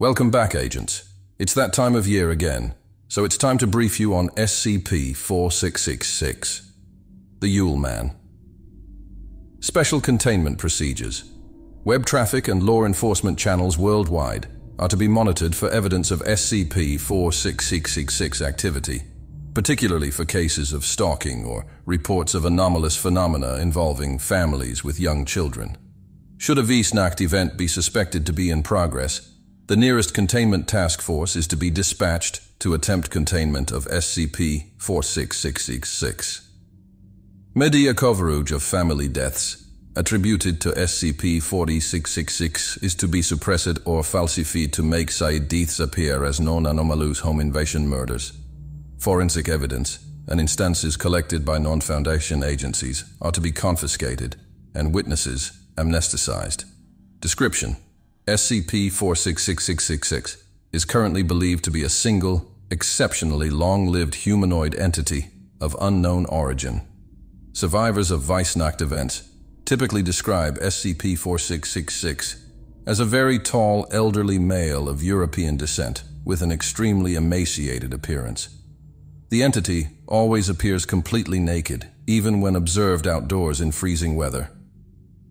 Welcome back, agents. It's that time of year again, so it's time to brief you on SCP-4666, the Yule Man. Special containment procedures. Web traffic and law enforcement channels worldwide are to be monitored for evidence of SCP-4666 activity, particularly for cases of stalking or reports of anomalous phenomena involving families with young children. Should a Weihnacht event be suspected to be in progress, the nearest containment task force is to be dispatched to attempt containment of SCP-4666. Media coverage of family deaths attributed to SCP-4666 is to be suppressed or falsified to make said deaths appear as non-anomalous home invasion murders. Forensic evidence and instances collected by non-Foundation agencies are to be confiscated and witnesses amnesticized. Description SCP-4666 is currently believed to be a single, exceptionally long-lived humanoid entity of unknown origin. Survivors of Weihnacht events typically describe SCP-4666 as a very tall, elderly male of European descent with an extremely emaciated appearance. The entity always appears completely naked, even when observed outdoors in freezing weather.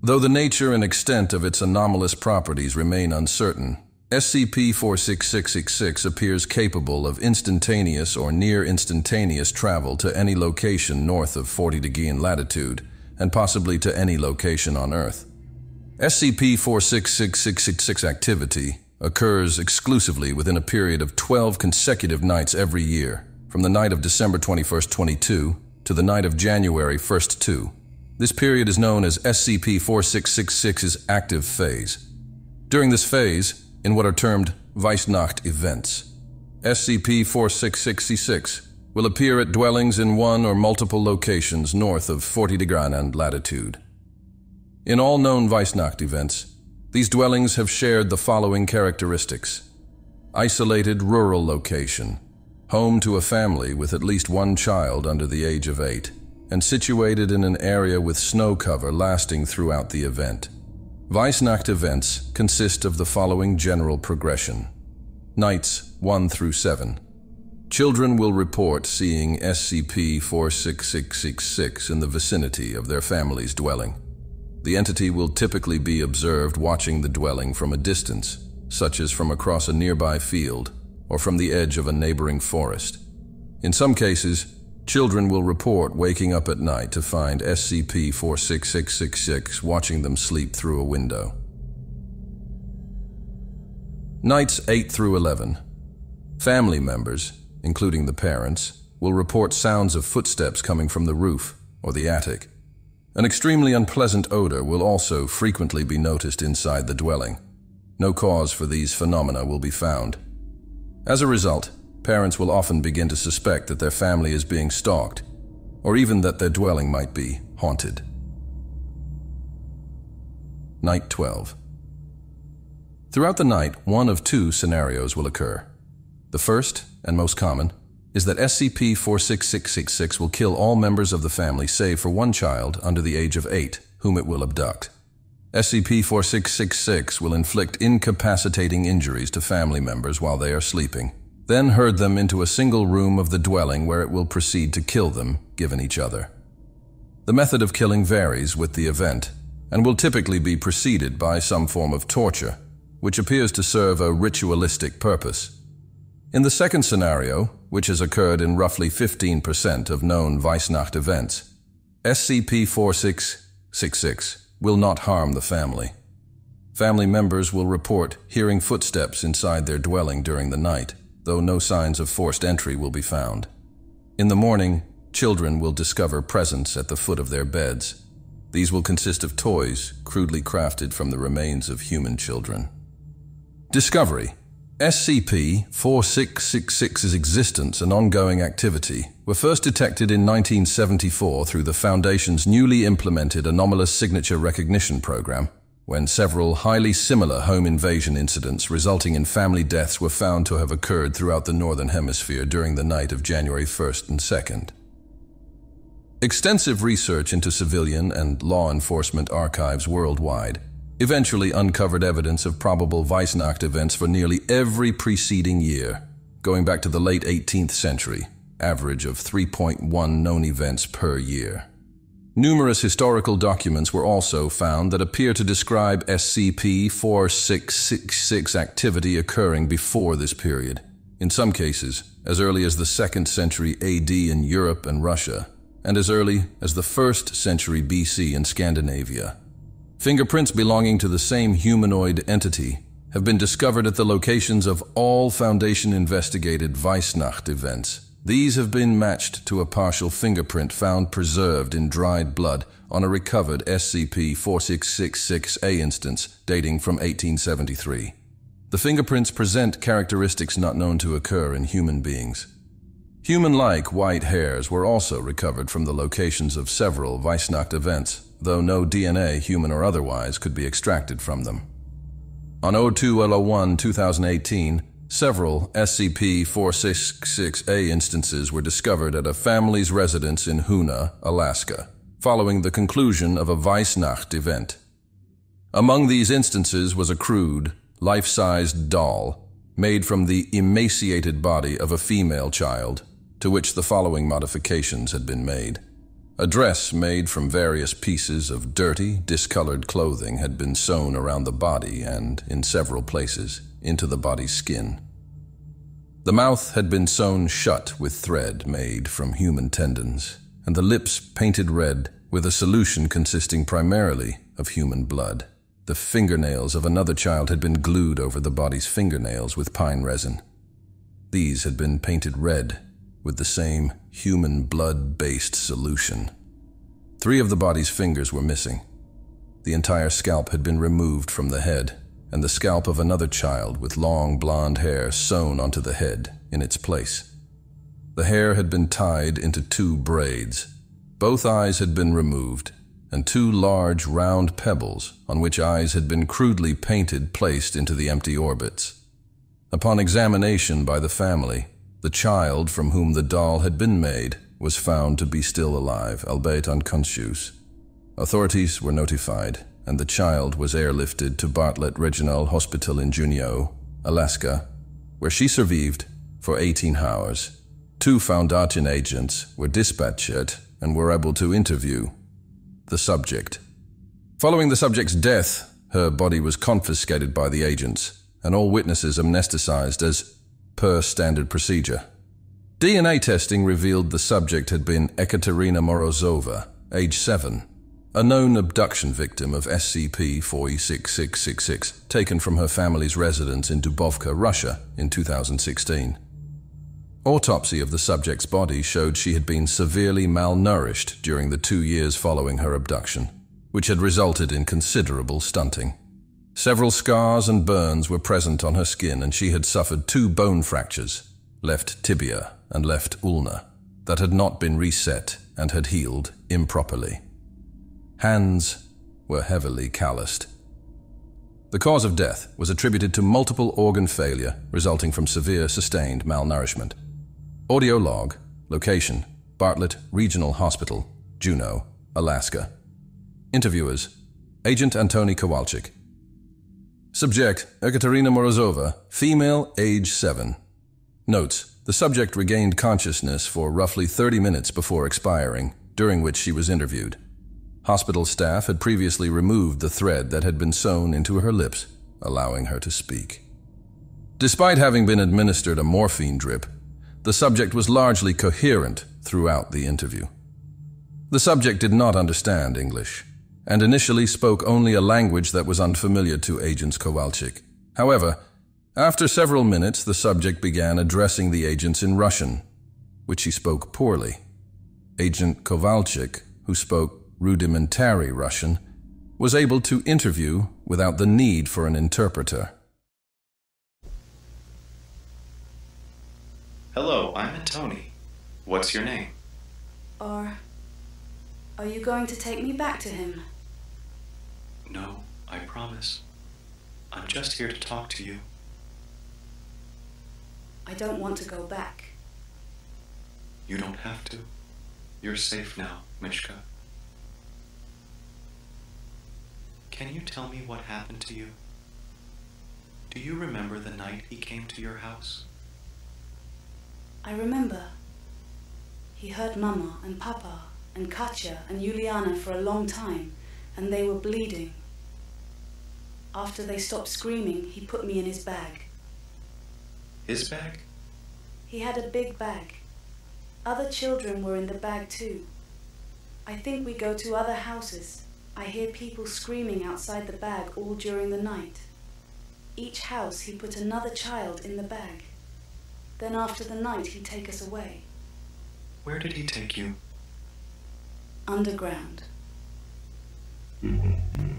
Though the nature and extent of its anomalous properties remain uncertain, SCP-4666 appears capable of instantaneous or near-instantaneous travel to any location north of 40 degree in latitude, and possibly to any location on Earth. SCP-4666 activity occurs exclusively within a period of 12 consecutive nights every year, from the night of December 21, 22, to the night of January 1, 2. This period is known as SCP-4666's active phase. During this phase, in what are termed Weihnacht events, SCP-4666 will appear at dwellings in one or multiple locations north of 40 Degranand latitude. In all known Weihnacht events, these dwellings have shared the following characteristics. Isolated rural location, home to a family with at least one child under the age of eight and situated in an area with snow cover lasting throughout the event. Weihnacht events consist of the following general progression. Nights 1 through 7. Children will report seeing SCP-4666 in the vicinity of their family's dwelling. The entity will typically be observed watching the dwelling from a distance, such as from across a nearby field or from the edge of a neighboring forest. In some cases, Children will report waking up at night to find SCP-4666 watching them sleep through a window. Nights 8 through 11. Family members, including the parents, will report sounds of footsteps coming from the roof or the attic. An extremely unpleasant odor will also frequently be noticed inside the dwelling. No cause for these phenomena will be found. As a result, parents will often begin to suspect that their family is being stalked, or even that their dwelling might be haunted. Night 12. Throughout the night, one of two scenarios will occur. The first, and most common, is that SCP-4666 will kill all members of the family save for one child under the age of 8, whom it will abduct. SCP-4666 will inflict incapacitating injuries to family members while they are sleeping then herd them into a single room of the dwelling where it will proceed to kill them, given each other. The method of killing varies with the event, and will typically be preceded by some form of torture, which appears to serve a ritualistic purpose. In the second scenario, which has occurred in roughly 15% of known Weihnacht events, SCP-4666 will not harm the family. Family members will report hearing footsteps inside their dwelling during the night though no signs of forced entry will be found. In the morning, children will discover presents at the foot of their beds. These will consist of toys crudely crafted from the remains of human children. Discovery SCP-4666's existence and ongoing activity were first detected in 1974 through the Foundation's newly implemented Anomalous Signature Recognition Program, when several highly similar home invasion incidents resulting in family deaths were found to have occurred throughout the Northern Hemisphere during the night of January 1st and 2nd. Extensive research into civilian and law enforcement archives worldwide eventually uncovered evidence of probable Weihnacht events for nearly every preceding year, going back to the late 18th century, average of 3.1 known events per year. Numerous historical documents were also found that appear to describe SCP-4666 activity occurring before this period, in some cases as early as the 2nd century AD in Europe and Russia, and as early as the 1st century BC in Scandinavia. Fingerprints belonging to the same humanoid entity have been discovered at the locations of all Foundation investigated Weihnacht events, these have been matched to a partial fingerprint found preserved in dried blood on a recovered SCP-4666A instance dating from 1873. The fingerprints present characteristics not known to occur in human beings. Human-like white hairs were also recovered from the locations of several Weihnacht events, though no DNA, human or otherwise, could be extracted from them. On 02 2018, Several SCP-4666A instances were discovered at a family's residence in Hoonah, Alaska, following the conclusion of a Weihnacht event. Among these instances was a crude, life-sized doll made from the emaciated body of a female child, to which the following modifications had been made. A dress made from various pieces of dirty, discolored clothing had been sewn around the body and, in several places, into the body's skin. The mouth had been sewn shut with thread made from human tendons, and the lips painted red with a solution consisting primarily of human blood. The fingernails of another child had been glued over the body's fingernails with pine resin. These had been painted red with the same human blood-based solution. Three of the body's fingers were missing. The entire scalp had been removed from the head, and the scalp of another child with long blonde hair sewn onto the head in its place. The hair had been tied into two braids. Both eyes had been removed, and two large round pebbles on which eyes had been crudely painted placed into the empty orbits. Upon examination by the family, the child from whom the doll had been made was found to be still alive, albeit unconscious. Authorities were notified and the child was airlifted to Bartlett Regional Hospital in Juneau, Alaska, where she survived for 18 hours. Two Foundation agents were dispatched and were able to interview the subject. Following the subject's death, her body was confiscated by the agents and all witnesses amnesticized as per standard procedure. DNA testing revealed the subject had been Ekaterina Morozova, age 7, a known abduction victim of SCP-4666 taken from her family's residence in Dubovka, Russia in 2016. Autopsy of the subject's body showed she had been severely malnourished during the two years following her abduction, which had resulted in considerable stunting. Several scars and burns were present on her skin and she had suffered two bone fractures, left tibia and left ulna, that had not been reset and had healed improperly. Hands were heavily calloused. The cause of death was attributed to multiple organ failure resulting from severe sustained malnourishment. Audio log, location, Bartlett Regional Hospital, Juneau, Alaska. Interviewers, Agent Antony Kowalczyk. Subject, Ekaterina Morozova, female, age 7. Notes, the subject regained consciousness for roughly 30 minutes before expiring, during which she was interviewed. Hospital staff had previously removed the thread that had been sewn into her lips, allowing her to speak. Despite having been administered a morphine drip, the subject was largely coherent throughout the interview. The subject did not understand English, and initially spoke only a language that was unfamiliar to Agents Kowalczyk. However, after several minutes, the subject began addressing the agents in Russian, which he spoke poorly. Agent Kowalczyk, who spoke rudimentary Russian, was able to interview without the need for an interpreter. Hello, I'm Tony. What's your name? Or are you going to take me back to him? No, I promise. I'm just here to talk to you. I don't want to go back. You don't have to. You're safe now, Mishka. Can you tell me what happened to you? Do you remember the night he came to your house? I remember. He hurt Mama and Papa and Katya and Juliana for a long time, and they were bleeding. After they stopped screaming, he put me in his bag. His bag? He had a big bag. Other children were in the bag too. I think we go to other houses. I hear people screaming outside the bag all during the night. Each house he put another child in the bag. Then after the night he'd take us away. Where did he take you? Underground. Mm-hmm.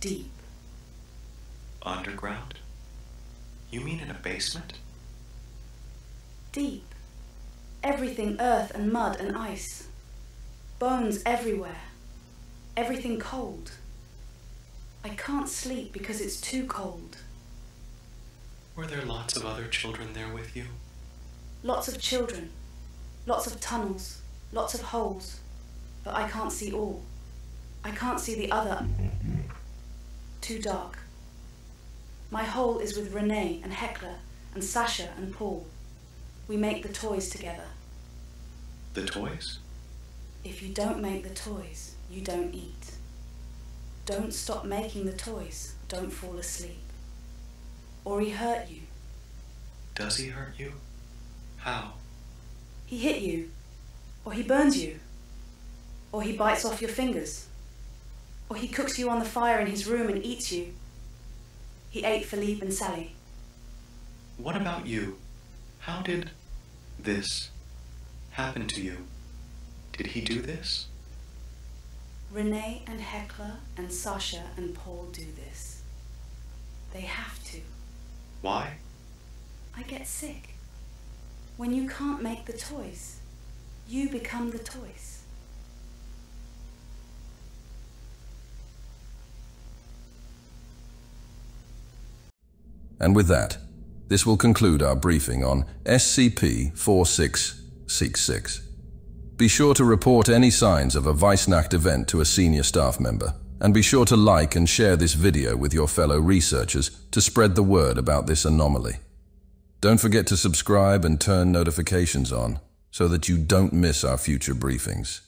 Deep. Underground? You mean in a basement? Deep. Everything earth and mud and ice. Bones everywhere. Everything cold. I can't sleep because it's too cold. Were there lots of other children there with you? Lots of children. Lots of tunnels. Lots of holes. But I can't see all. I can't see the other. Too dark. My hole is with Renee and Hecla and Sasha and Paul. We make the toys together. The toys? If you don't make the toys, you don't eat. Don't stop making the toys. Don't fall asleep. Or he hurt you. Does he hurt you? How? He hit you. Or he burns you. Or he bites off your fingers. Or he cooks you on the fire in his room and eats you. He ate Philippe and Sally. What about you? How did this happen to you? Did he do this? Renee and Hecla and Sasha and Paul do this. They have to. Why? I get sick. When you can't make the toys, you become the toys. And with that, this will conclude our briefing on SCP-4666. Be sure to report any signs of a Weihnacht event to a senior staff member, and be sure to like and share this video with your fellow researchers to spread the word about this anomaly. Don't forget to subscribe and turn notifications on so that you don't miss our future briefings.